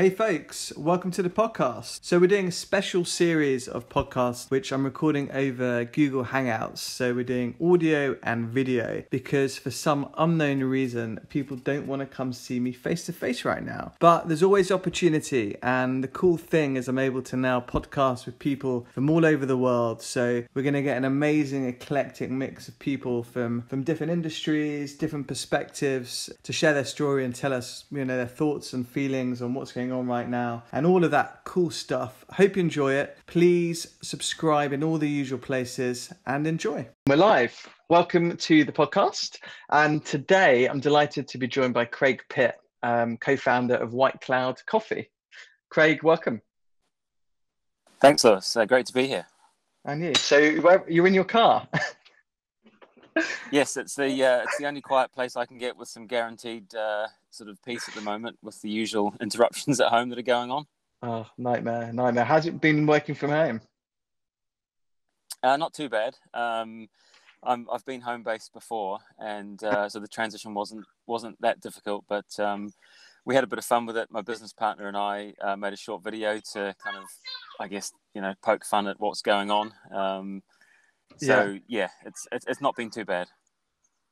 Hey folks, welcome to the podcast. So we're doing a special series of podcasts which I'm recording over Google Hangouts. So we're doing audio and video because for some unknown reason people don't want to come see me face to face right now. But there's always opportunity and the cool thing is I'm able to now podcast with people from all over the world. So we're going to get an amazing eclectic mix of people from from different industries, different perspectives to share their story and tell us, you know, their thoughts and feelings on what's going going on right now and all of that cool stuff. Hope you enjoy it. Please subscribe in all the usual places and enjoy. We're live. Welcome to the podcast. And today I'm delighted to be joined by Craig Pitt, um, co founder of White Cloud Coffee. Craig, welcome. Thanks, Lewis. Uh, great to be here. And you. So you're in your car. yes, it's the uh, it's the only quiet place I can get with some guaranteed uh, sort of peace at the moment, with the usual interruptions at home that are going on. Oh, nightmare, nightmare. How's it been working from home? Uh, not too bad. Um, i have been home based before, and uh, so the transition wasn't wasn't that difficult. But um, we had a bit of fun with it. My business partner and I uh, made a short video to kind of, I guess, you know, poke fun at what's going on. Um, so yeah, yeah it's, it's it's not been too bad.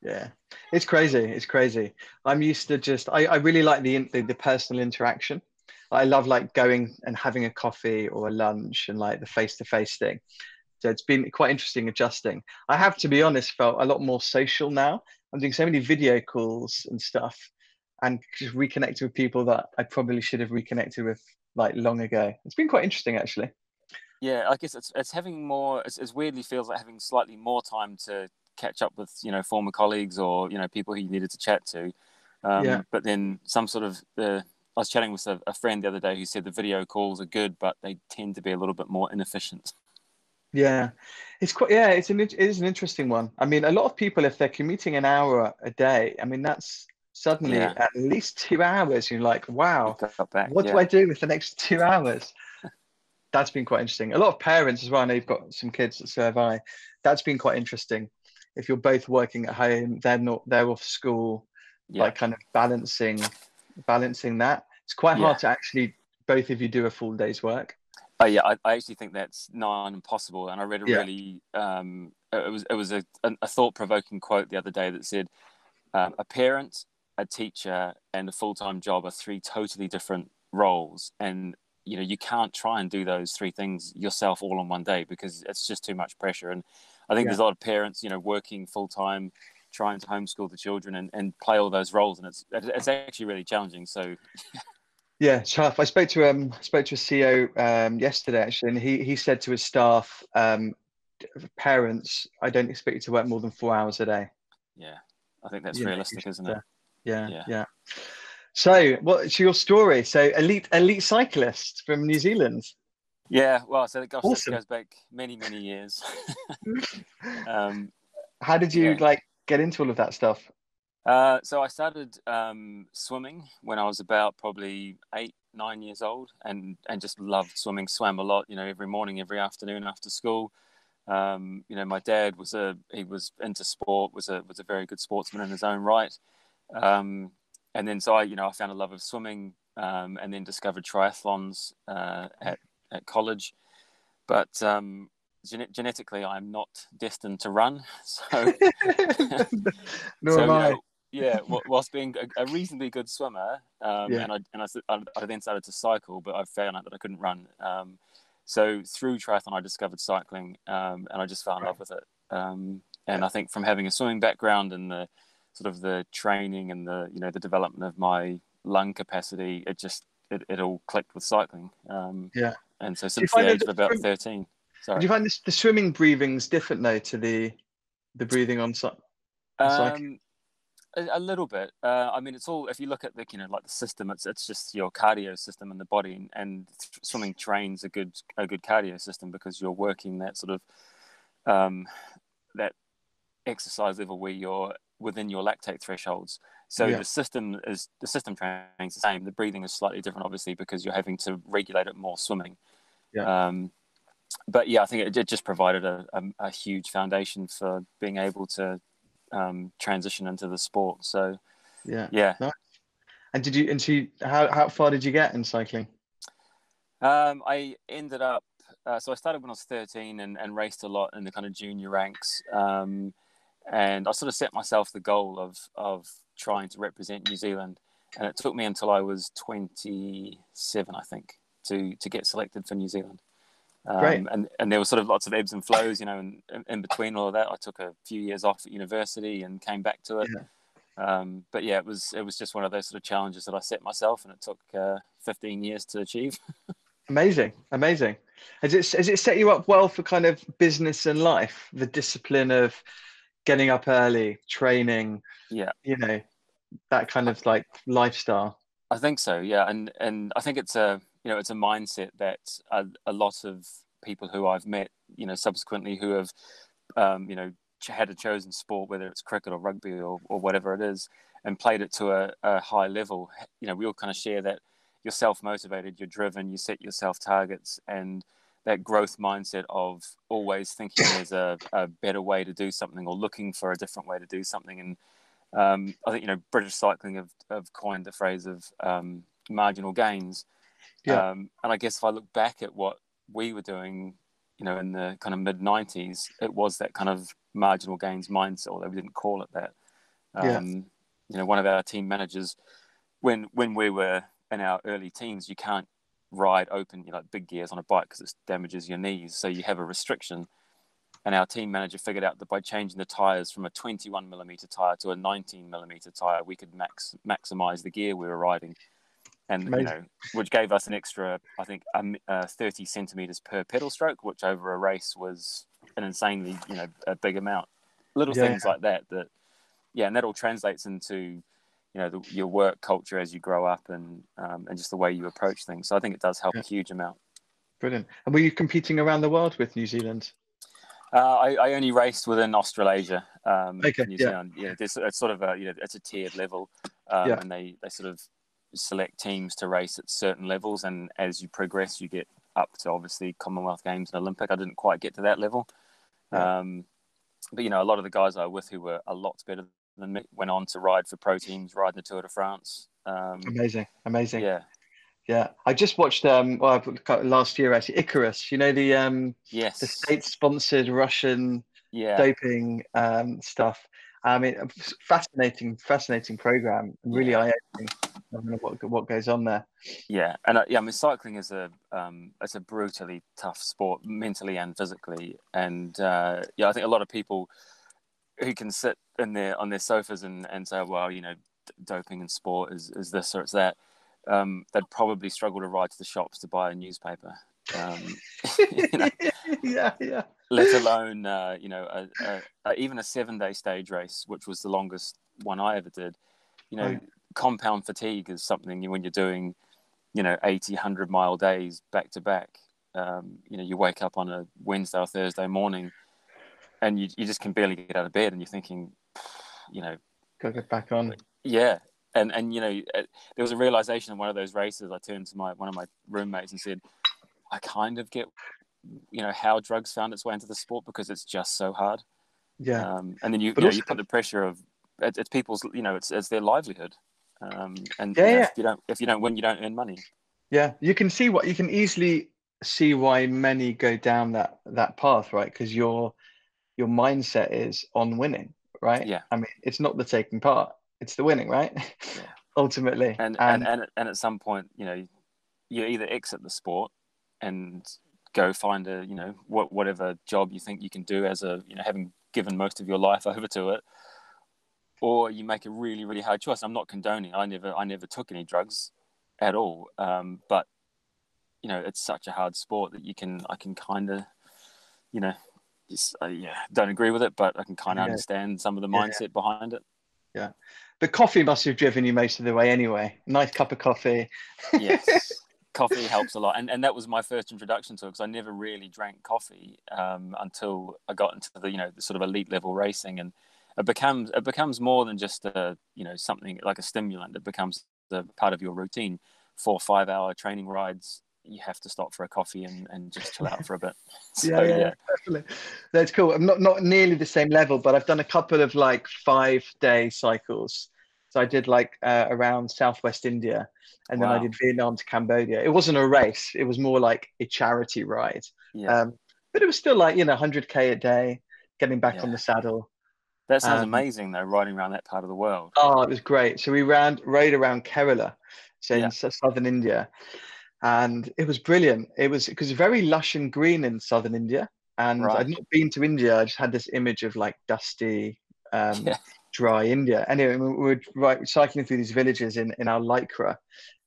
Yeah, it's crazy. It's crazy. I'm used to just. I, I really like the, the the personal interaction. I love like going and having a coffee or a lunch and like the face to face thing. So it's been quite interesting adjusting. I have to be honest, felt a lot more social now. I'm doing so many video calls and stuff, and just reconnecting with people that I probably should have reconnected with like long ago. It's been quite interesting actually. Yeah, I guess it's it's having more. It's, it's weirdly feels like having slightly more time to catch up with you know former colleagues or you know people who you needed to chat to. Um, yeah. But then some sort of the. I was chatting with a, a friend the other day who said the video calls are good, but they tend to be a little bit more inefficient. Yeah, it's quite. Yeah, it's an it is an interesting one. I mean, a lot of people, if they're commuting an hour a day, I mean, that's suddenly yeah. at least two hours. You're like, wow, what yeah. do I do with the next two hours? That's been quite interesting. A lot of parents as well. I know you've got some kids at Survey. That's been quite interesting. If you're both working at home, they're not they're off school, yeah. like kind of balancing balancing that. It's quite yeah. hard to actually both of you do a full day's work. Oh yeah, I, I actually think that's non impossible. And I read a yeah. really um, it was it was a, a thought provoking quote the other day that said um, a parent, a teacher, and a full time job are three totally different roles, and you know you can't try and do those three things yourself all in one day because it's just too much pressure. And i think yeah. there's a lot of parents you know working full time trying to homeschool the children and, and play all those roles and it's it's actually really challenging. So yeah tough. I spoke to um spoke to a ceo um yesterday actually and he he said to his staff um parents i don't expect you to work more than four hours a day. Yeah. I think that's realistic isn't it? yeah yeah, yeah. So, what's your story? So, elite elite cyclist from New Zealand. Yeah, well, so gosh, awesome. goes back many many years. um, How did you yeah. like get into all of that stuff? Uh, so I started um, swimming when I was about probably eight nine years old, and and just loved swimming. Swam a lot, you know, every morning, every afternoon after school. Um, you know, my dad was a he was into sport, was a was a very good sportsman in his own right. Um, and then so I, you know, I found a love of swimming, um, and then discovered triathlons uh, at at college. But um, gen- genetically, I'm not destined to run. So, no, so, I. Know, yeah, whilst being a, a reasonably good swimmer, um, yeah. and I and I, I, then started to cycle, but I found out that I couldn't run. Um, so through triathlon, I discovered cycling, um, and I just fell in love with it. Um, and I think from having a swimming background and the sort of the training and the you know the development of my lung capacity, it just it, it all clicked with cycling. Um, yeah. And so since the age of about swim- thirteen. Sorry. Do you find this, the swimming breathing's different though to the the breathing on, on um, a, a, little bit. Uh, I mean, it's all if you look at the you know like the system, it's it's just your cardio system in the body, and, and swimming trains a good a good cardio system because you're working that sort of um, that exercise level where you're within your lactate thresholds. So yeah. the system is the system trains the same. The breathing is slightly different, obviously, because you're having to regulate it more swimming. Yeah. Um, but yeah, I think it, it just provided a, a, a, huge foundation for being able to um, transition into the sport. So yeah, yeah. Nice. And did you? And you, how how far did you get in cycling? Um, I ended up. Uh, so I started when I was 13 and, and raced a lot in the kind of junior ranks. Um, and I sort of set myself the goal of of trying to represent New Zealand. And it took me until I was 27, I think, to to get selected for New Zealand. Um, Great. And and there was sort of lots of ebbs and flows, you know, and in, in between all of that, I took a few years off at university and came back to it. Yeah. Um, but yeah, it was it was just one of those sort of challenges that I set myself, and it took uh, 15 years to achieve. Amazing, amazing. Has it has it set you up well for kind of business and life? The discipline of getting up early, training. Yeah. You know, that kind of like lifestyle. I think so, yeah, and and I think it's a you know it's a mindset that a, a lot of people who I've met, you know, subsequently who have, um, you know, had a chosen sport, whether it's cricket or rugby or, or whatever it is, and played it to a, a high level. You know, we all kind of share that you're self motivated, you're driven, you set yourself targets, and that growth mindset of always thinking there's a, a better way to do something or looking for a different way to do something. And um, I think you know British cycling have, have coined the phrase of um, marginal gains. Yeah. Um, and I guess if I look back at what we were doing, you know, in the kind of mid '90s, it was that kind of marginal gains mindset, although we didn't call it that. Yeah. Um, You know, one of our team managers, when when we were in our early teens, you can't ride open, you know, like big gears on a bike because it damages your knees. So you have a restriction. And our team manager figured out that by changing the tires from a 21 millimeter tire to a 19 millimeter tire, we could max maximize the gear we were riding, and you know, which gave us an extra, I think, um, uh, 30 centimeters per pedal stroke, which over a race was an insanely, you know, a big amount. Little Yeah. things like that. That, yeah, and that all translates into you know the, your work culture as you grow up and um, and just the way you approach things. So I think it does help Yeah. a huge amount. Brilliant. And were you competing around the world with New Zealand? Uh, I, I only raced within Australasia. Um, Okay, New yeah. Zealand. Yeah, there's it's sort of a you know it's a tiered level, um, Yeah. and they they sort of select teams to race at certain levels, and as you progress, you get up to obviously Commonwealth Games and Olympic. I didn't quite get to that level, Yeah. um, but you know a lot of the guys I was with who were a lot better than me went on to ride for pro teams, ride the Tour de France. Um, Amazing, amazing. yeah, Yeah, I just watched um well last year actually Icarus. You know the um yes, the state sponsored Russian yeah, doping um stuff. I mean, fascinating, fascinating program, and really Yeah. eye opening. I don't know what what goes on there. Yeah, and uh, yeah, I mean, cycling is a um, it's a brutally tough sport, mentally and physically. And uh, yeah, I think a lot of people who can sit in their on their sofas and, and say, well, you know, d- doping in sport is, is this or it's that. Um, they'd probably struggle to ride to the shops to buy a newspaper. Um, you know, yeah, yeah, let alone uh, you know a, a, a, even a seven day stage race, which was the longest one I ever did. You know, compound fatigue is something you- when you're doing, you know, 80, 100 mile days back to back. Um, you know, you wake up on a Wednesday or Thursday morning, and you you just can barely get out of bed, and you're thinking, you know, gotta get back on. yeah. And and you know, uh, there was a realization in one of those races. I turned to my one of my roommates and said, I kind of get, you know, how drugs found its way into the sport because it's just so hard. Yeah, Um, and then you, But you, know, also- you put the pressure of it, it's people's, you know, it's, it's their livelihood. Um, and Yeah, you know, yeah. if you don't if you don't win, you don't earn money. yeah. You can see what you can easily see why many go down that that path, right? Because your your mindset is on winning, right? Yeah. I mean, it's not the taking part; it's the winning, right? Yeah. Ultimately, And, and and and at some point, you know, you either exit the sport and go find a you know what whatever job you think you can do as a you know having given most of your life over to it or you make a really really hard choice i'm not condoning i never i never took any drugs at all um, but you know it's such a hard sport that you can i can kind of you know just, uh, yeah don't agree with it but i can kind of Yeah. understand some of the Yeah, yeah. mindset behind it Yeah. but coffee must have driven you most of the way anyway. Nice cup of coffee. yes coffee helps a lot and and that was my first introduction to it because i never really drank coffee um, until i got into the you know the sort of elite level racing and it becomes it becomes more than just a you know something like a stimulant it becomes a part of your routine four five hour training rides you have to stop for a coffee and, and just chill out for a bit so yeah, yeah, definitely. That's cool. I'm not not nearly the same level, but I've done a couple of like five day cycles, So I did like uh, around Southwest India, and then I did Vietnam to Cambodia. It wasn't a race; it was more like a charity ride. Yeah, Um, but it was still like you know 100k a day, getting back on the saddle. that sounds um, amazing though. Riding around that part of the world. Oh, it was great. So we ran rode around Kerala, so in Yeah. s- southern India, and it was brilliant. It was because very lush and green in southern India, and Right. I'd not been to India. I just had this image of like dusty, um, Yeah. dry India. Anyway, we were right, cycling through these villages in in our lycra,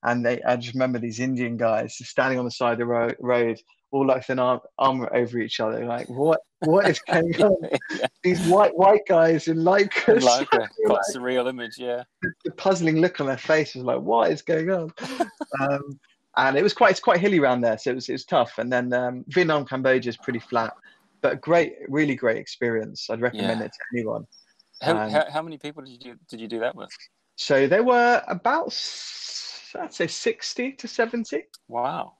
and they I just remember these Indian guys standing on the side of the ro- road, all like an arm armor over each other. Like what what is going on? yeah. These white white guys in lycras. like quite surreal image. Yeah, the puzzling look on their face was like, what is going on? um, and it was quite, it's quite hilly around there, so it was, it was tough. And then um, Vietnam, Cambodia is pretty flat, but a great, really great experience. I'd recommend Yeah. it to anyone. how, Um, how, how many people did you do, did you do that with? So there were about I'd say, sixty to seventy. Wow.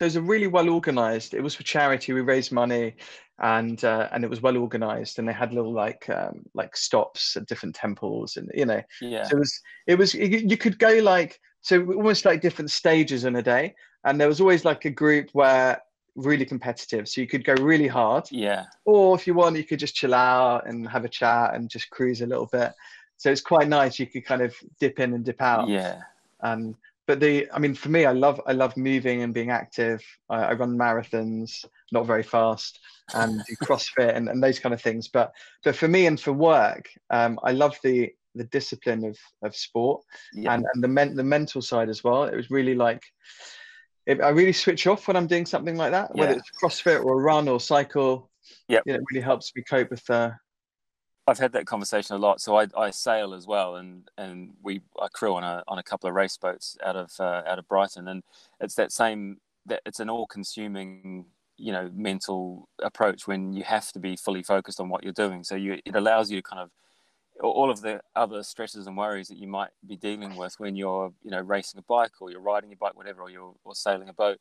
It was a really well organized. It was for charity. We raised money, and uh, and it was well organized. And they had little like um, like stops at different temples, and you know, Yeah. So it was it was you could go like so almost like different stages in a day, and there was always like a group where really competitive, so you could go really hard, Yeah. or if you want, you could just chill out and have a chat and just cruise a little bit. So it's quite nice. You could kind of dip in and dip out. Yeah. Um, but the I mean, for me, I love I love moving and being active. I, I run marathons, not very fast, and do CrossFit and, and those kind of things. But but for me and for work, um, I love the the discipline of of sport Yeah. and and the men, the mental side as well. It was really like it, I really switch off when I'm doing something like that, whether it's CrossFit or run or cycle. Yep. you know, it really helps me cope with uh, I've had that conversation a lot. So I, I sail as well, and and we I crew on a on a couple of race boats out of uh, out of Brighton, and it's that same that it's an all consuming you know mental approach when you have to be fully focused on what you're doing. So you it allows you to kind of all of the other stresses and worries that you might be dealing with when you're you know racing a bike or you're riding your bike, whatever, or you're or sailing a boat.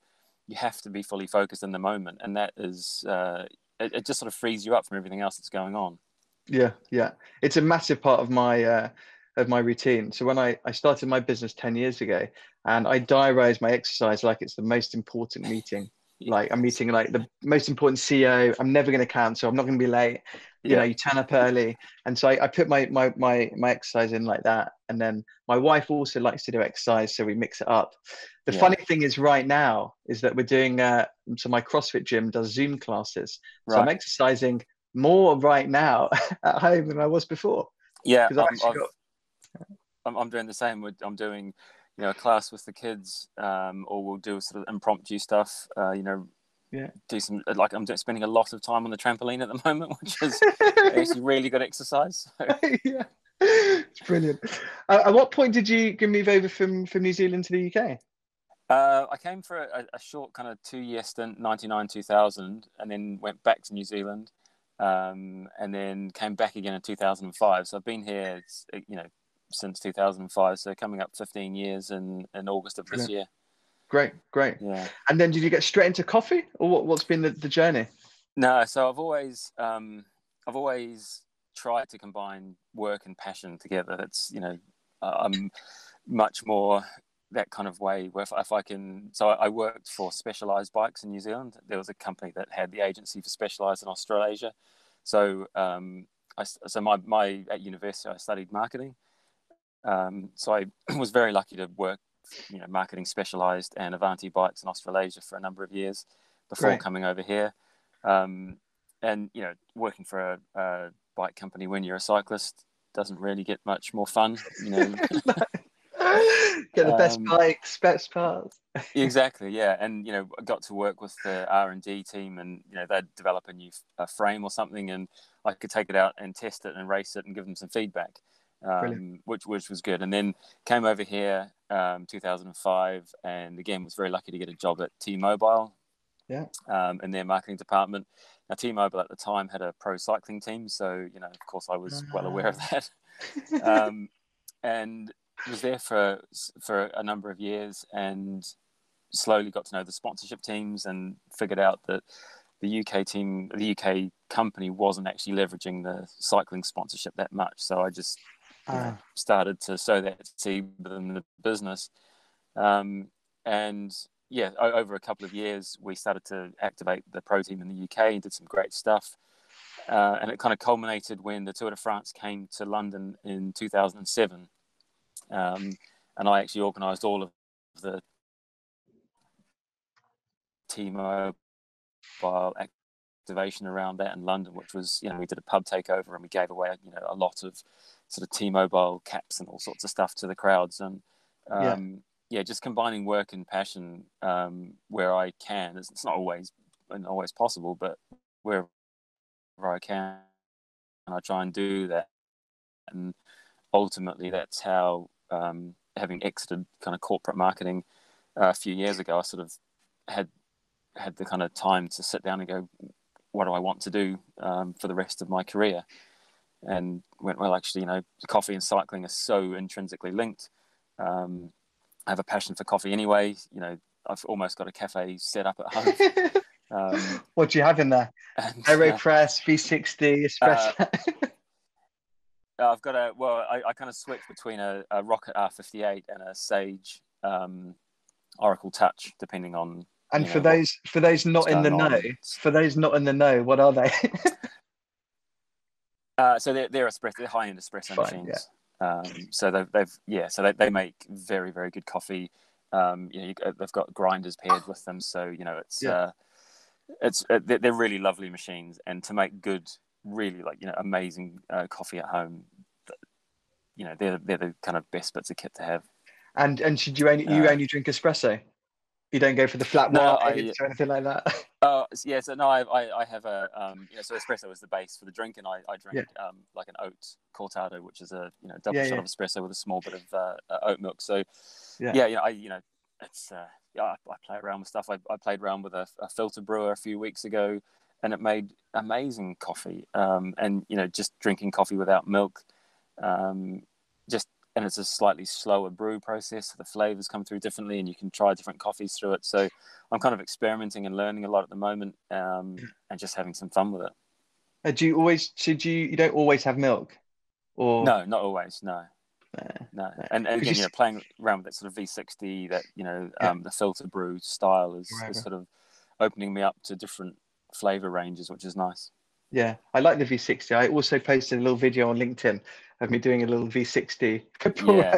You have to be fully focused in the moment, and that is uh, it, it just sort of frees you up from everything else that's going on. Yeah, yeah. It's a massive part of my uh, of my routine. So when I, I started my business 10 years ago and I diarize my exercise like it's the most important meeting. Like I'm meeting like the most important CEO. I'm never going to cancel. I'm not going to be late. You know, you turn up early. And so I, I put my, my my my exercise in like that. And then my wife also likes to do exercise, so we mix it up. The Yeah. funny thing is right now is that we're doing uh so my CrossFit gym does Zoom classes. So I'm exercising more right now at home than I was before. Yeah, I'm, got- I'm, I'm doing the same. I'm doing, you know, a class with the kids, um, or we'll do sort of impromptu stuff. Uh, you know, Yeah. do some like I'm spending a lot of time on the trampoline at the moment, which is actually really good exercise. So, yeah, it's brilliant. Uh, at what point did you move over from from New Zealand to the UK? uh, I came for a, a short kind of two year stint, 99 2000, and then went back to New Zealand, um, and then came back again in 2005. So I've been here, you know, since 2005. So coming up 15 years in in August of this Brilliant. year. Great, great. Yeah. And then did you get straight into coffee, or what, what's been the, the journey? No, so I've always um, I've always tried to combine work and passion together. It's you know I'm much more that kind of way where if, if I can. So I, I worked for Specialized Bikes in New Zealand. There was a company that had the agency for Specialized in Australasia. So um, I so my my at university I studied marketing. Um, so I was very lucky to work, you know, marketing Specialized and Avanti Bikes in Australasia for a number of years before Great. coming over here. Um, and you know, working for a, a bike company when you're a cyclist doesn't really get much more fun. You know, get the best Um, bikes, best parts. exactly, yeah. And you know, I got to work with the R and D team, and you know, they'd develop a new f- a frame or something, and I could take it out and test it and race it and give them some feedback, um, which which was good. And then came over here, um, 2005, and again was very lucky to get a job at T-Mobile, Yeah. um, in their marketing department. Now, T-Mobile at the time had a pro cycling team, so you know, of course, I was well aware of that. um, and was there for for a number of years and slowly got to know the sponsorship teams and figured out that the UK team, the UK company wasn't actually leveraging the cycling sponsorship that much. So I just know, started to sow that seed within the business. Um, and yeah, over a couple of years, we started to activate the pro team in the UK and did some great stuff. Uh, and it kind of culminated when the Tour de France came to London in 2007. Um, and I actually organised all of the T-Mobile activation around that in London, which was, you know, we did a pub takeover and we gave away, you know, a lot of sort of T-Mobile caps and all sorts of stuff to the crowds. And um, yeah yeah, just combining work and passion um, where I can. It's, it's, not always and always possible, but wherever I can, and I try and do that. And ultimately, that's how um, having exited kind of corporate marketing uh, a few years ago, I sort of had had the kind of time to sit down and go, what do I want to do um, for the rest of my career? And went well. Actually, you know, coffee and cycling are so intrinsically linked. Um, I have a passion for coffee anyway. You know, I've almost got a cafe set up at home. um, what do you have in there? And, Aeropress, uh, V60, espresso. Uh, I've got a well. I, I kind of switch between a, a Rocket R58 and a Sage um, Oracle Touch, depending on. And for know, those for those not in the on. know, for those not in the know, what are they? uh, so they're they're espresso, they're high end espresso Fine, machines. Yeah. Um, so they've, they've, yeah, so they, they make very, very good coffee. Um, you know, you, they've got grinders paired with them, so you know it's yeah. uh, it's uh, they're, they're, really lovely machines. And to make good, really like you know amazing uh, coffee at home, you know they're they're the kind of best bits of kit to have. And and should you only you uh, only drink espresso? You don't go for the flat no, white or anything like that. Oh yeah, so no, I, I, I have a um, you know, so espresso is the base for the drink, and I, I drink yeah. um, like an oat cortado, which is a you know double yeah, shot yeah. of espresso with a small bit of uh, uh, oat milk. So yeah, yeah, you know, I you know, it's uh, yeah, I, I play around with stuff. I, I played around with a, a filter brewer a few weeks ago, and it made amazing coffee. Um, and you know, just drinking coffee without milk, um, and it's a slightly slower brew process. So the flavors come through differently, and you can try different coffees through it. So I'm kind of experimenting and learning a lot at the moment, um, and just having some fun with it. Uh, do you always? Should you? You don't always have milk, or no, not always. No, no. And, and again, you know, playing around with that sort of V60, that you know, yeah. um, the filter brew style is, is sort of opening me up to different flavor ranges, which is nice. Yeah, I like the V60. I also posted a little video on LinkedIn of me doing a little V60 yeah.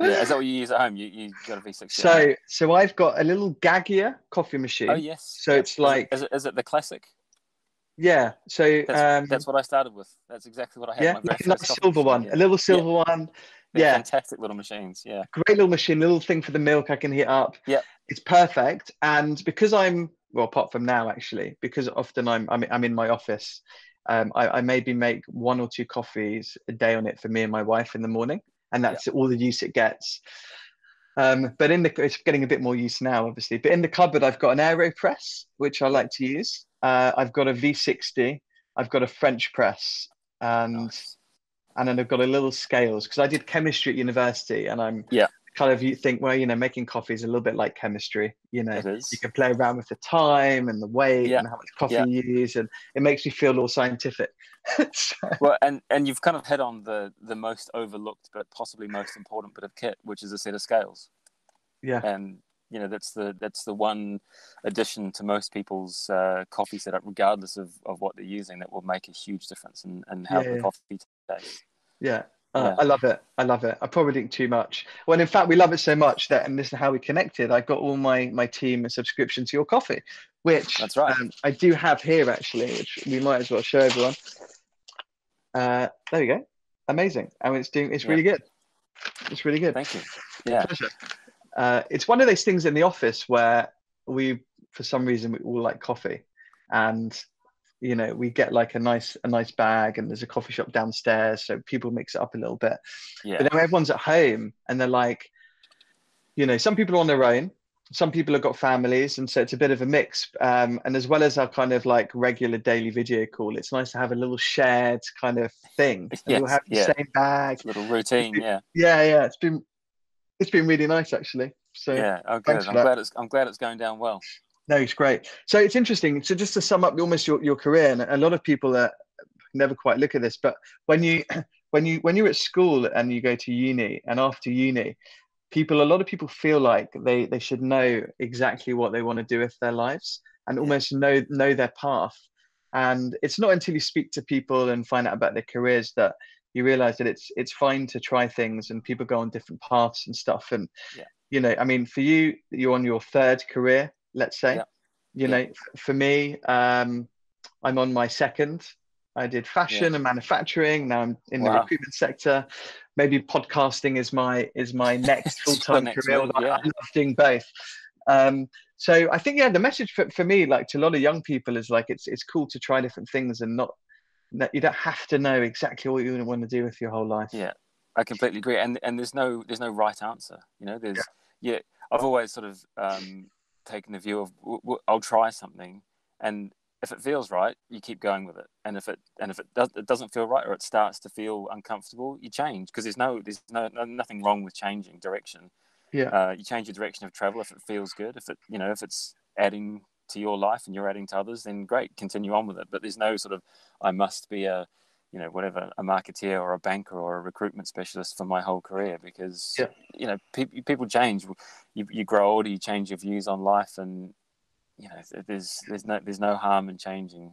yeah, is that what you use at home? You you got a V60. So so I've got a little Gaggia coffee machine. Oh yes. So it's like is it, is it the classic? Yeah. So that's, um, that's what I started with. That's exactly what I had. Yeah, like a silver one, yeah. a little silver yeah. one. They're yeah, fantastic little machines. Yeah, great little machine, little thing for the milk. I can heat up. Yeah, it's perfect. And because I'm well, apart from now actually, because often I'm I'm, I'm in my office um, I, I, maybe make one or two coffees a day on it for me and my wife in the morning, and that's yeah. all the use it gets. Um, but in the it's getting a bit more use now, obviously. But in the cupboard, I've got an Aeropress, which I like to use. Uh, I've got a V60. I've got a French press, and nice. and then I've got a little scales because I did chemistry at university, and I'm yeah kind of you think well you know making coffee is a little bit like chemistry you know. You can play around with the time and the weight yeah. and how much coffee yeah. you use and it makes me feel all scientific. So. well and and you've kind of hit on the the most overlooked but possibly most important bit of kit which is a set of scales. Yeah. And you know that's the that's the one addition to most people's uh, coffee setup regardless of, of what they're using that will make a huge difference in, in how yeah, the coffee tastes. Yeah uh, yeah. I love it. I love it. I probably drink too much. Well, in fact, we love it so much that, and this is how we connected. I got all my my team a subscription to your coffee, which that's right. Um, I do have here actually, which we might as well show everyone. Uh, there we go. Amazing. And it's doing. It's yeah. really good. It's really good. Thank you. Yeah. Uh, it's one of those things in the office where we, for some reason, we all like coffee, and you know we get like a nice a nice bag and there's a coffee shop downstairs so people mix it up a little bit. Yeah. but then everyone's at home and they're like you know some people are on their own some people have got families and so it's a bit of a mix um, and as well as our kind of like regular daily video call it's nice to have a little shared kind of thing. Yes, we'll have the same bag. Little routine yeah. Yeah yeah it's been it's been really nice actually. So yeah oh, good. i'm glad it's i'm glad it's going down well no, it's great. So it's interesting. So just to sum up almost your, your career, and a lot of people never quite look at this, but when you when you when you're at school and you go to uni and after uni people a lot of people feel like they they should know exactly what they want to do with their lives and almost know know their path and it's not until you speak to people and find out about their careers that you realize that it's it's fine to try things and people go on different paths and stuff and yeah. you know i mean for you you're on your third career let's say yeah. you yeah. know for me um i'm on my second I did fashion and manufacturing. Now I'm in wow. the recruitment sector. Maybe podcasting is my is my next full time career. Move, yeah. I love doing both. Um, so I think yeah, the message for, for me, like to a lot of young people, is like it's it's cool to try different things and not that you don't have to know exactly what you want to do with your whole life. Yeah, I completely agree. And and there's no there's no right answer. You know, there's yeah. yeah I've always sort of um, taken the view of w- w- I'll try something, and if it feels right, you keep going with it. And if it and if it, does, it doesn't feel right or it starts to feel uncomfortable, you change because there's no there's no, no, nothing wrong with changing direction. Yeah. Uh, you change your direction of travel if it feels good. If it you know if it's adding to your life and you're adding to others, then great, continue on with it. But there's no sort of I must be a you know whatever a marketeer or a banker or a recruitment specialist for my whole career because yeah. you know pe- people change. You, you grow older, you change your views on life, and you know, there's there's no there's no harm in changing.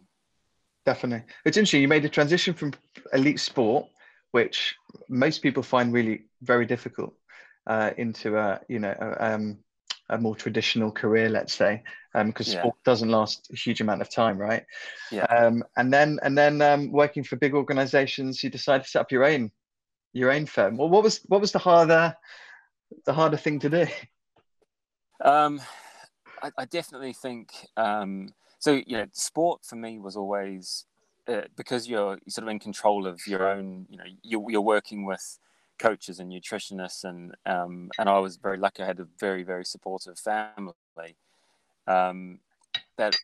Definitely, it's interesting. You made a transition from elite sport, which most people find really very difficult, uh, into a you know a, um, a more traditional career, let's say, because um, yeah. sport doesn't last a huge amount of time, right? Yeah. Um, and then and then um, working for big organisations, you decide to set up your own your own firm. Well, what was what was the harder the harder thing to do? Um, I, I definitely think um, so. You know, sport for me was always uh, because you're sort of in control of your own. You know, you're, you're working with coaches and nutritionists, and um, and I was very lucky. I had a very very supportive family. Um, that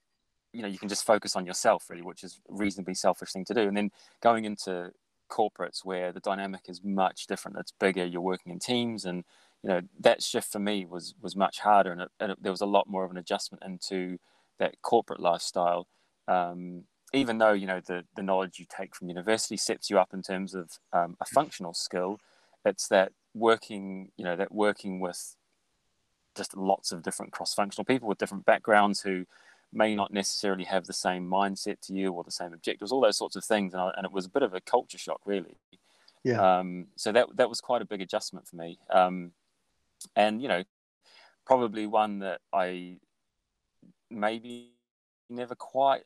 you know you can just focus on yourself really, which is reasonably selfish thing to do. And then going into corporates where the dynamic is much different. It's bigger. You're working in teams, and you know that shift for me was was much harder and, it, and it, there was a lot more of an adjustment into that corporate lifestyle um, even though you know the the knowledge you take from university sets you up in terms of um, a functional skill it's that working you know that working with just lots of different cross-functional people with different backgrounds who may not necessarily have the same mindset to you or the same objectives all those sorts of things. And, I, and it was a bit of a culture shock really. Yeah. Um, so that that was quite a big adjustment for me. Um, and you know, probably one that I maybe never quite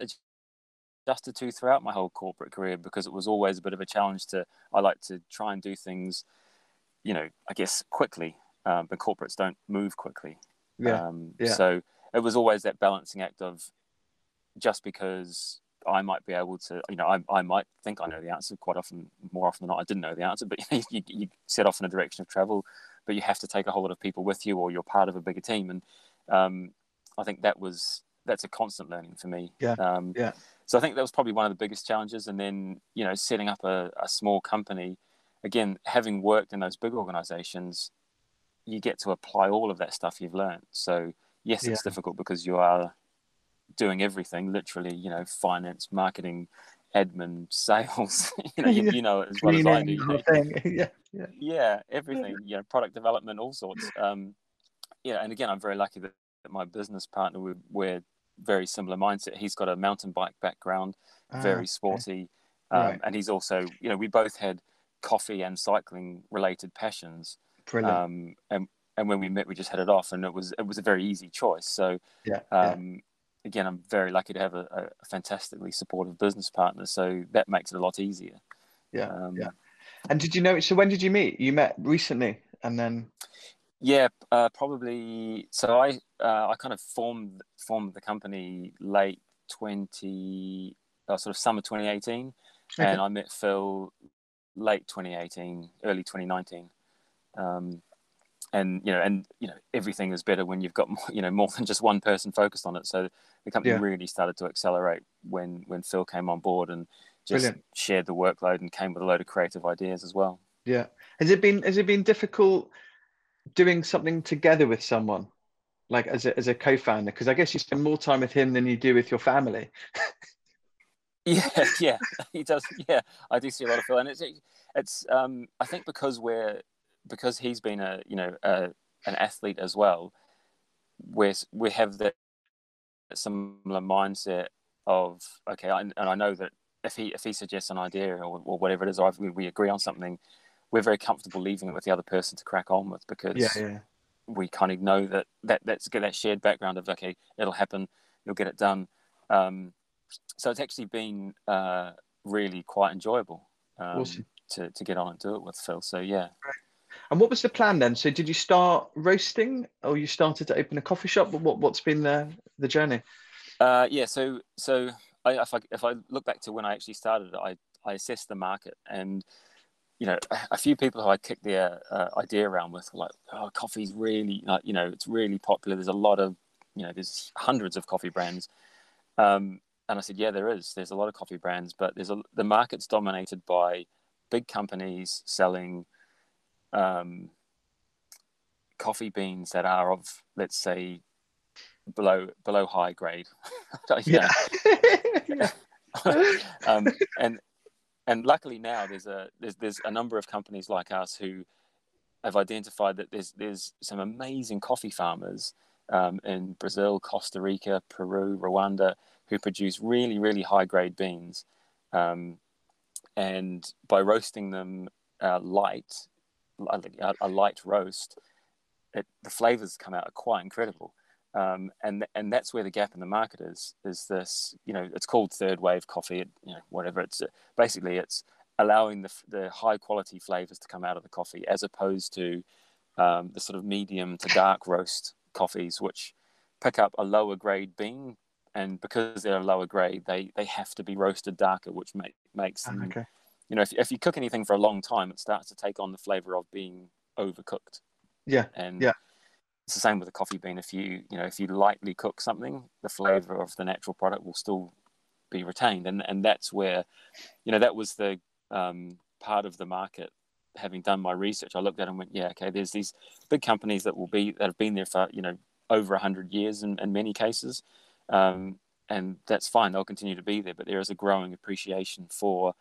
adjusted to throughout my whole corporate career because it was always a bit of a challenge to. I like to try and do things, you know, I guess quickly, um, but corporates don't move quickly. Yeah. Um, yeah. So it was always that balancing act of just because I might be able to, you know, I, I might think I know the answer quite often, more often than not, I didn't know the answer, but you, you, you set off in a direction of travel but you have to take a whole lot of people with you or you're part of a bigger team and um, i think that was that's a constant learning for me yeah um, yeah so i think that was probably one of the biggest challenges and then you know setting up a, a small company again having worked in those big organizations you get to apply all of that stuff you've learned so yes it's yeah. difficult because you are doing everything literally you know finance marketing admin, sales. you know, you, you, know as well as I do. You know, yeah, yeah, yeah, everything. You know, product development, all sorts. Um, yeah, and again, I'm very lucky that, that my business partner we, we're very similar mindset. He's got a mountain bike background, ah, very sporty, okay. um, right. and he's also, you know, we both had coffee and cycling related passions. Brilliant. Um, and and when we met, we just had it off, and it was it was a very easy choice. So yeah, um, yeah again, I'm very lucky to have a, a, fantastically supportive business partner. So that makes it a lot easier. Yeah. Um, yeah. And did you know? So when did you meet? You met recently, and then. Yeah, uh, probably. So I uh, I kind of formed formed the company late twenty, uh, sort of summer twenty eighteen, okay. and I met Phil late twenty eighteen, early twenty nineteen. Um, and you know and you know everything is better when you've got more, you know more than just one person focused on it so the company yeah. really started to accelerate when when phil came on board and just Brilliant. shared the workload and came with a load of creative ideas as well yeah has it been has it been difficult doing something together with someone like as a, as a co-founder because i guess you spend more time with him than you do with your family Yeah, yeah, he does. Yeah, I do see a lot of Phil, and it's it's. Um, I think because we're because he's been a you know a, an athlete as well. We we have that similar mindset of okay, and I know that if he if he suggests an idea or, or whatever it is, or we, we agree on something, we're very comfortable leaving it with the other person to crack on with because yeah, yeah. we kind of know that that that's get that shared background of okay, it'll happen, you'll get it done. Um, so it's actually been uh, really quite enjoyable um, awesome. to to get on and do it with Phil. So yeah. And what was the plan then? So did you start roasting, or you started to open a coffee shop? What what's been the the journey? Uh, yeah, so so I, if I if I look back to when I actually started, I I assessed the market and you know, a few people who I kicked the uh, idea around with were like, oh, coffee's really, like, you know, it's really popular. There's a lot of, you know, there's hundreds of coffee brands. Um, and I said, yeah, there is. There's a lot of coffee brands, but there's a, the market's dominated by big companies selling um, coffee beans that are of, let's say, below below high grade. yeah. um, and and luckily now there's a there's there's a number of companies like us who have identified that there's there's some amazing coffee farmers um, in Brazil, Costa Rica, Peru, Rwanda who produce really really high grade beans, um, and by roasting them uh, light, a, a, light roast, it, the flavors come out are quite incredible. Um, and and that's where the gap in the market is. Is this you know it's called third wave coffee, you know whatever. It's basically it's allowing the the high quality flavors to come out of the coffee as opposed to um, the sort of medium to dark roast coffees, which pick up a lower grade bean, and because they're a lower grade, they they have to be roasted darker, which make, makes them. Okay. You know, if if you cook anything for a long time, it starts to take on the flavor of being overcooked. Yeah. And yeah it's the same with the coffee bean. If you you know if you lightly cook something, the flavor of the natural product will still be retained, and and that's where, you know, that was the um, part of the market. Having done my research, I looked at it and went, yeah, okay. There's these big companies that will be that have been there for you know over hundred years in, in many cases, um, and that's fine. They'll continue to be there, but there is a growing appreciation for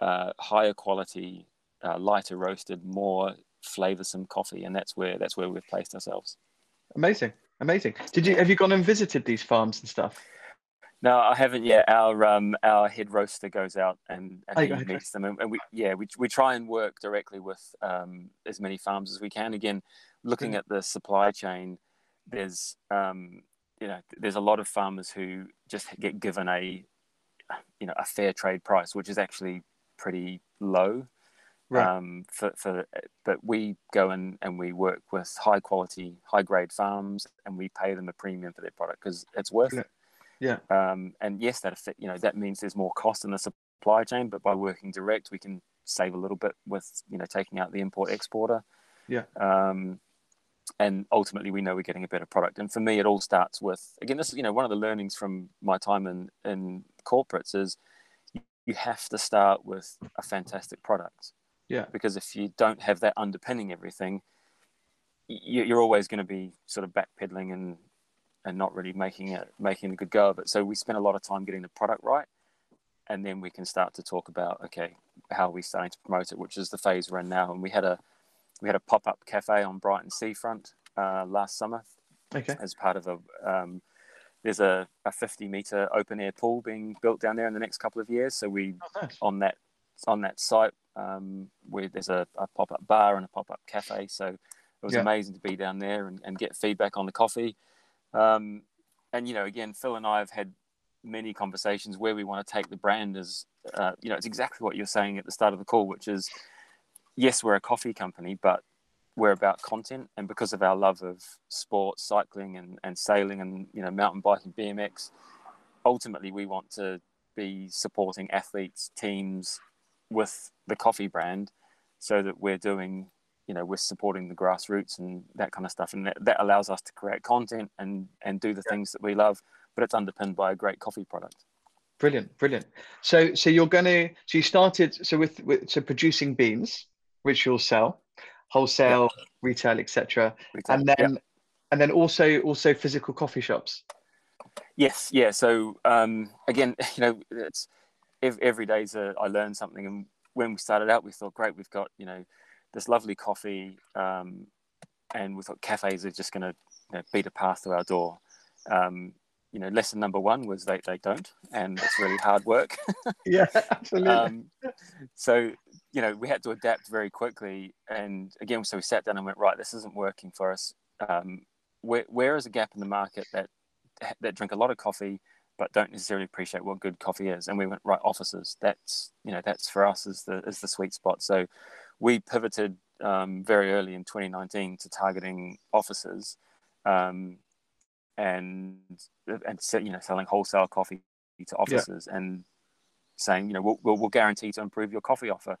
uh, higher quality, uh, lighter roasted, more flavoursome coffee, and that's where that's where we've placed ourselves. Amazing, amazing. Did you have you gone and visited these farms and stuff? No, I haven't yet. Our um, our head roaster goes out and, and he meets them, and, and, we yeah we we try and work directly with um, as many farms as we can. Again, looking mm. at the supply chain, there's um, you know there's a lot of farmers who just get given a you know a fair trade price, which is actually pretty low Right. Um, for, for, but we go in and we work with high quality, high grade farms, and we pay them a premium for their product because it's worth yeah. it. Yeah. Um, and yes, that affect, you know that means there's more cost in the supply chain, but by working direct, we can save a little bit with you know taking out the import exporter. Yeah. Um, and ultimately, we know we're getting a better product. And for me, it all starts with again, this is you know one of the learnings from my time in in corporates is you have to start with a fantastic product yeah. Because if you don't have that underpinning everything, you're always going to be sort of backpedaling and and not really making it making a good go of it. So we spend a lot of time getting the product right, and then we can start to talk about okay, how are we starting to promote it, which is the phase we're in now. And we had a we had a pop up cafe on Brighton Seafront uh, last summer, okay, as part of a um, there's a, a 50 meter open air pool being built down there in the next couple of years. So we oh, nice. on that on that site um, where there's a, a pop up bar and a pop up cafe. So it was yeah. amazing to be down there and, and get feedback on the coffee. Um, and you know, again, Phil and I have had many conversations where we want to take the brand as uh, you know, it's exactly what you're saying at the start of the call, which is yes, we're a coffee company, but we're about content and because of our love of sports cycling and, and sailing and you know mountain biking bmx ultimately we want to be supporting athletes teams with the coffee brand so that we're doing you know we're supporting the grassroots and that kind of stuff. And that, that allows us to create content and and do the yeah. things that we love but it's underpinned by a great coffee product. Brilliant brilliant. So so you're going to so you started so with, with so producing beans which you'll sell wholesale yeah. retail etc and then yeah. and then also also physical coffee shops Yes, yeah. So um, again, you know, it's every day's a, I learn something. And when we started out, we thought, great, we've got you know this lovely coffee, um, and we thought cafes are just going to you know, beat a path to our door. Um, you know, lesson number one was they, they don't, and it's really hard work. yeah, absolutely. Um, so, you know, we had to adapt very quickly. And again, so we sat down and went, right, this isn't working for us. Um, where, where is a gap in the market that that drink a lot of coffee but don't necessarily appreciate what good coffee is. And we went right offices. That's you know that's for us is the is the sweet spot. So we pivoted um, very early in 2019 to targeting offices, um, and and you know selling wholesale coffee to offices yeah. and saying you know we'll, we'll, we'll guarantee to improve your coffee offer.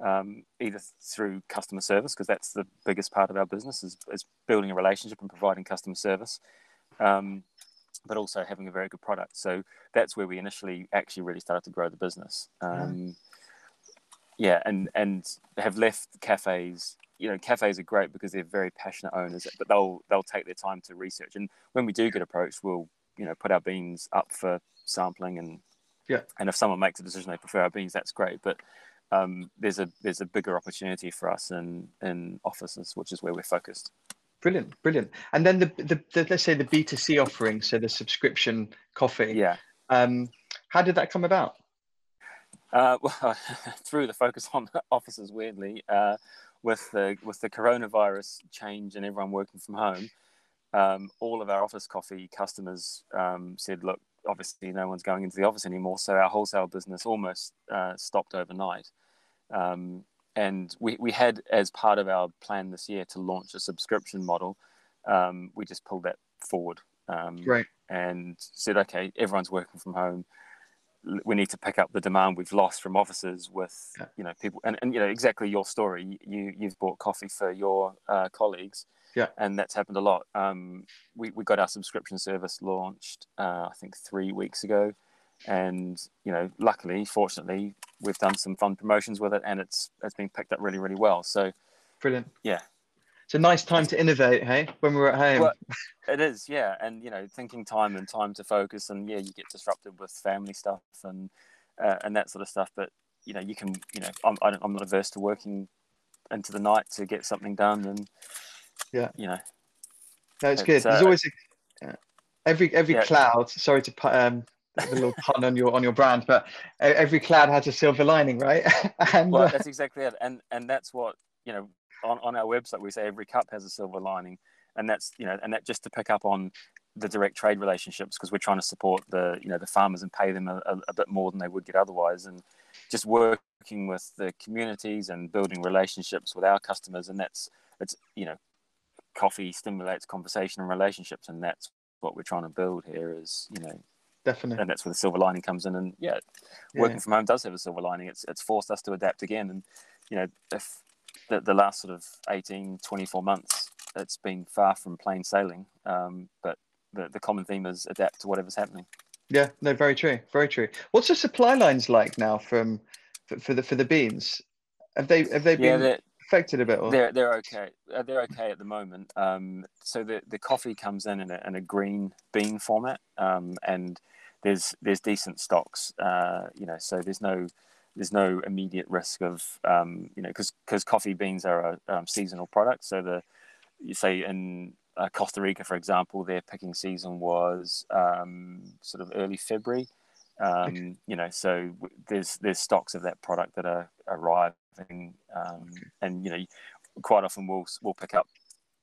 Um, either through customer service, because that's the biggest part of our business is, is building a relationship and providing customer service, um, but also having a very good product. So that's where we initially actually really started to grow the business. Um, yeah, and and have left cafes. You know, cafes are great because they're very passionate owners, but they'll they'll take their time to research. And when we do get approached, we'll you know put our beans up for sampling and yeah. And if someone makes a decision they prefer our beans, that's great. But um, there's a there's a bigger opportunity for us in in offices, which is where we're focused. Brilliant, brilliant. And then the, the, the let's say the B two C offering, so the subscription coffee. Yeah. Um, how did that come about? Uh, well, through the focus on offices, weirdly, uh, with the with the coronavirus change and everyone working from home, um, all of our office coffee customers um, said, "Look, obviously no one's going into the office anymore, so our wholesale business almost uh, stopped overnight." Um, and we, we had as part of our plan this year to launch a subscription model. Um, we just pulled that forward. Um, right. And said, okay, everyone's working from home. We need to pick up the demand we've lost from offices with, yeah. you know, people, and, and you know exactly your story. You you've bought coffee for your uh, colleagues, yeah, and that's happened a lot. Um, we we got our subscription service launched, uh, I think three weeks ago, and you know luckily fortunately we've done some fun promotions with it and it's it's been picked up really really well. So brilliant. yeah. It's a nice time to innovate hey when we're at home. Well, it is yeah. And you know thinking time and time to focus and yeah you get disrupted with family stuff and uh, and that sort of stuff. But you know you can you know I'm, I am not averse to working into the night to get something done and yeah. You know. No it's, good. There's uh, always a, every every yeah. cloud sorry to um a little pun on your on your brand, but every cloud has a silver lining, right? and well, uh, that's exactly it, and and that's what you know on on our website we say every cup has a silver lining, and that's you know and that just to pick up on the direct trade relationships because we're trying to support the you know the farmers and pay them a, a bit more than they would get otherwise, and just working with the communities and building relationships with our customers, and that's it's you know coffee stimulates conversation and relationships, and that's what we're trying to build here is you know definitely. And that's where the silver lining comes in. And yeah, working yeah. from home does have a silver lining. It's it's forced us to adapt again. And you know, if the, the last sort of 18, 24 months, it's been far from plain sailing. Um, but the, the common theme is adapt to whatever's happening. Yeah, no, very true, very true. What's the supply lines like now from for, for the for the beans? Have they have they been yeah, affected a bit? Or? They're they're okay. Uh, they're okay at the moment. Um, so the the coffee comes in in a, in a green bean format, um, and there's there's decent stocks. Uh, you know, so there's no there's no immediate risk of um, you know because because coffee beans are a um, seasonal product. So the you say in uh, Costa Rica, for example, their picking season was um, sort of early February. Um, you know, so there's there's stocks of that product that are arriving, um, and you know, quite often we'll we'll pick up,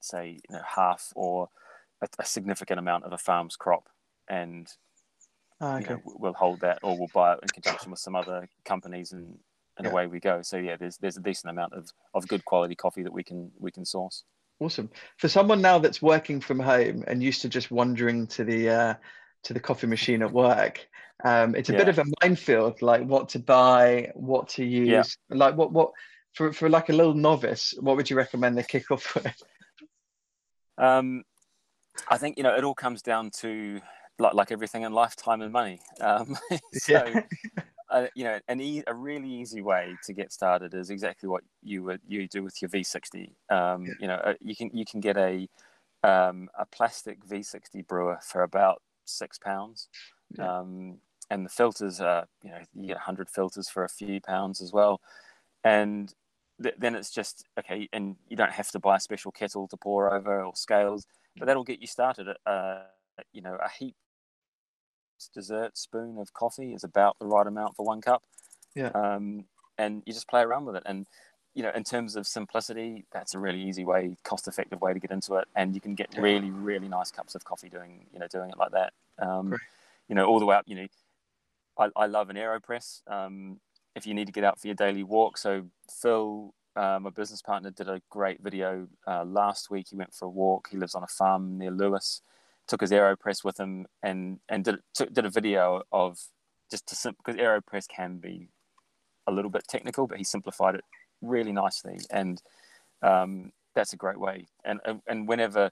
say, you know, half or a, a significant amount of a farm's crop, and Oh, okay. you know, we'll hold that or we'll buy it in conjunction with some other companies and, and yeah. away we go. So yeah, there's there's a decent amount of, of good quality coffee that we can we can source. Awesome. For someone now that's working from home and used to just wandering to the uh, to the coffee machine at work, um, it's a yeah. bit of a minefield, like what to buy, what to use, yeah. like what what for for like a little novice, what would you recommend they kick off with? Um, I think you know it all comes down to like like everything in life, time and money. Um, so, uh, you know, an e- a really easy way to get started is exactly what you would you do with your V60. Um, yeah. You know, uh, you can you can get a um, a plastic V60 brewer for about six pounds. Yeah. Um, and the filters are, you know, you get 100 filters for a few pounds as well. And th- then it's just, okay, and you don't have to buy a special kettle to pour over or scales, but that'll get you started. At, uh, you know, a heap dessert spoon of coffee is about the right amount for one cup. Yeah. Um, and you just play around with it. And, you know, in terms of simplicity, that's a really easy way, cost effective way to get into it. And you can get Yeah. really, really nice cups of coffee doing, you know, doing it like that. Um, you know, all the way up, you know, I, I love an AeroPress. Um, if you need to get out for your daily walk. So Phil, uh, my business partner, did a great video uh, last week. He went for a walk. He lives on a farm near Lewes. Took his AeroPress with him and and did took, did a video of just to because AeroPress can be a little bit technical, but he simplified it really nicely, and um, that's a great way. And and- whenever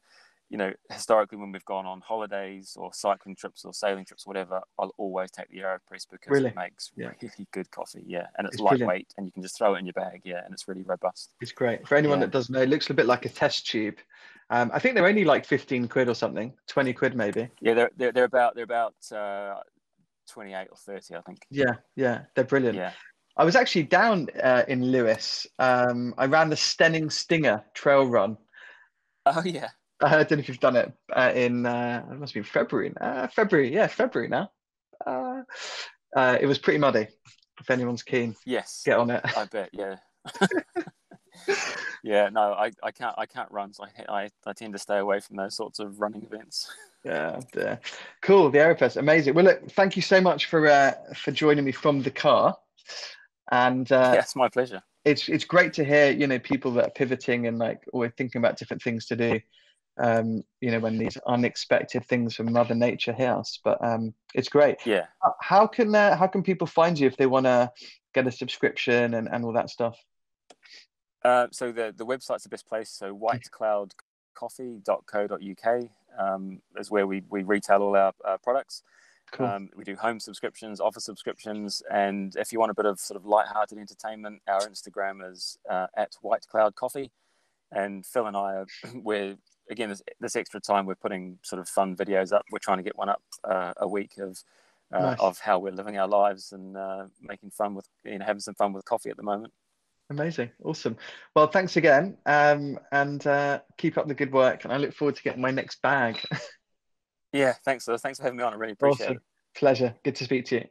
you know, historically when we've gone on holidays or cycling trips or sailing trips, or whatever, I'll always take the AeroPress because Really? it makes Yeah. really good coffee. Yeah, and it's, It's brilliant. lightweight and you can just throw it in your bag. Yeah, and it's really robust. It's great. For anyone Yeah. that doesn't know, it looks a bit like a test tube. Um, I think they're only like 15 quid or something, 20 quid maybe. Yeah, they're they're, they're about they're about uh, twenty eight or thirty, I think. Yeah, yeah, they're brilliant. Yeah. I was actually down uh, in Lewes. Um, I ran the Steyning Stinger trail run. Oh yeah. I don't know if you've done it uh, in, uh, it must be February. Uh, February, yeah, February now. Uh, uh, it was pretty muddy. If anyone's keen, Yes. get on it. I bet. Yeah. yeah. No, I, I can't I can't run, so I, I I tend to stay away from those sorts of running events. Yeah, yeah. cool. The Aeropress, amazing. Well, look, thank you so much for uh, for joining me from the car, and uh, yeah, it's my pleasure. it's it's great to hear you know people that are pivoting and like always thinking about different things to do. Um, you know, when these unexpected things from Mother Nature hit us, but um, it's great. Yeah. How- can uh, how can people find you if they want to get a subscription and, and all that stuff? Uh, so the the website's the best place. So whitecloudcoffee.co.uk um, is where we we retail all our uh, products. Cool. Um, we do home subscriptions, office subscriptions, and if you want a bit of sort of light-hearted entertainment, our Instagram is uh, at White Cloud Coffee. And Phil and I are we're again this, this extra time we're putting sort of fun videos up. We're trying to get one up uh, a week of uh, Nice. of how we're living our lives and uh, making fun with you know having some fun with coffee at the moment. Amazing, awesome. Well, thanks again, um, and uh, keep up the good work. And I look forward to getting my next bag. Yeah, thanks. Liz. Thanks for having me on. I really appreciate awesome, it. pleasure. Good to speak to you.